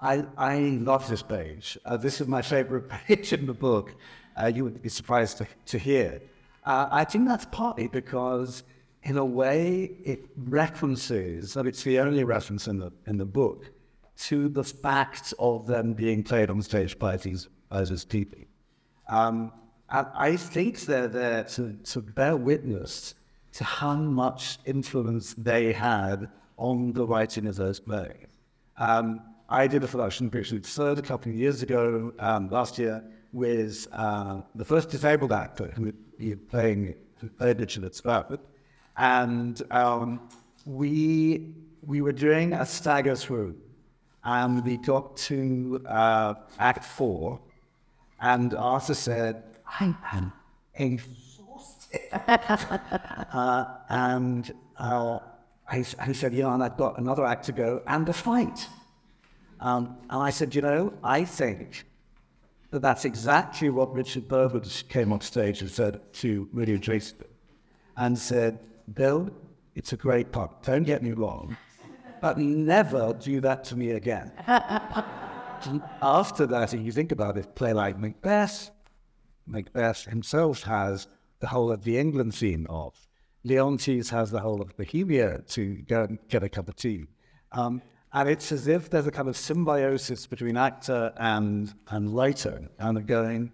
I, I love this page. Uh, this is my favorite page in the book. Uh, you would be surprised to, to hear. Uh, I think that's partly because, in a way, it references, and it's the only reference in the, in the book, to the fact of them being played on stage by these, by these people. Um, and I think they're there to, to bear witness to how much influence they had on the writing of those plays. Um, I did a production, Richard Third, a couple of years ago, um, last year, with uh, the first disabled actor who playing who played Richard Stratford, and um, we we were doing a stagger through, and we got to uh, Act Four, and Arthur said, "I am exhausted," uh, and uh, I, I said, "Yeah, and I've got another act to go and a fight." Um, and I said, you know, I think that that's exactly what Richard Burbage came on stage and said to William Shakespeare and said, Bill, it's a great part. Don't get me wrong, but never do that to me again. After that, if you think about it, play like Macbeth, Macbeth himself has the whole of the England scene of. Leontes has the whole of Bohemia to go and get a cup of tea. Um, and it's as if there's a kind of symbiosis between actor and, and writer, and going,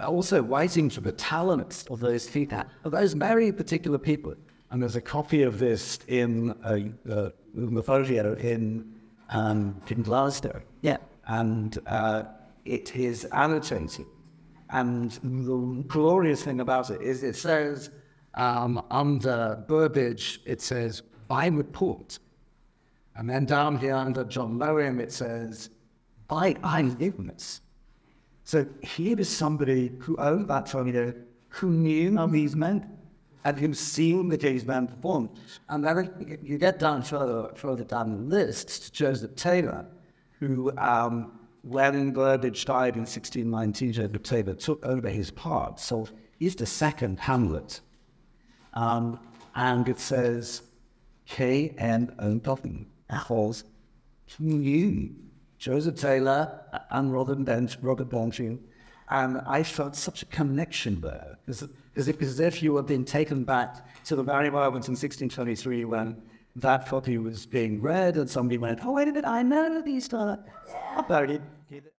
also writing for the talents of those people, of those very particular people. And there's a copy of this in, a, uh, the folio in, um, in Glasgow. Yeah. And uh, it is annotated. And the glorious thing about it is it says, um, under Burbage, it says, by report, and then down here under John Mowem, it says, by eyewitness. So here is somebody who owned that folio, who knew of these men, and who seen the these men perform. And then you get down further, further down the list to Joseph Taylor, who, um, when Burbage died in 1619, Joseph Taylor took over his part. So he's the second Hamlet. Um, and it says, K.N.O. Dobbin calls to you, Joseph Taylor and Robert, Bench, Robert Benfield. And I felt such a connection there. It's, as if, as if you were being taken back to the very moment in 1623 when that copy was being read and somebody went, oh, wait a minute, I know these. Uh,